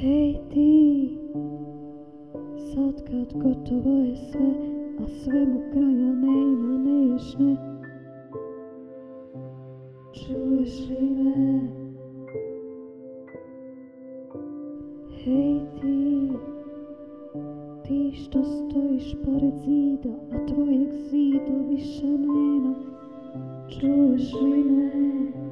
Hej ti, sad kad gotovo je sve, a svemu kraja nema, neš ne. Čuješ li me? Hej ti, ti što stojiš pored zida, a tvojeg zida više nema. Čuješ li me?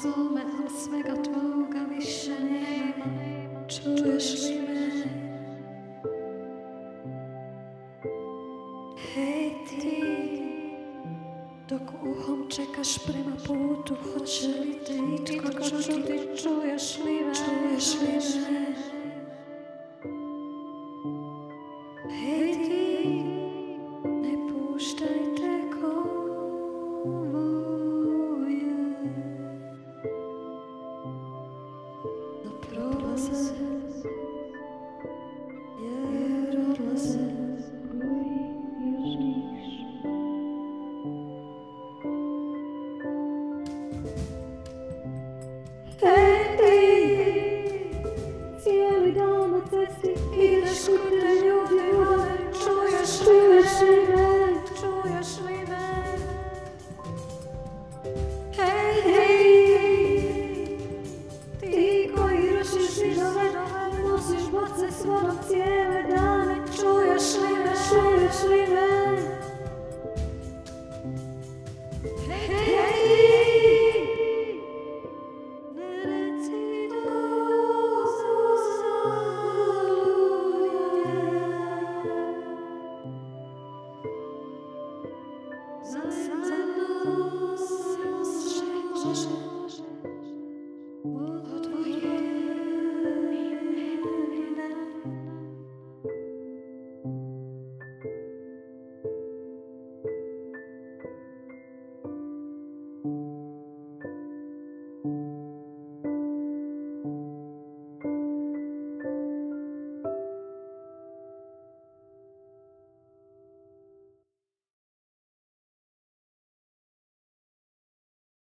Svome, a svega tvoga više nema. Čuješ li me? Hej ti, dok uhom čekaš prema putu, hoće li te itko čuti? Čuješ li me? Čuješ li me? Hej crno cijele dane Čuješ li me, čuješ li me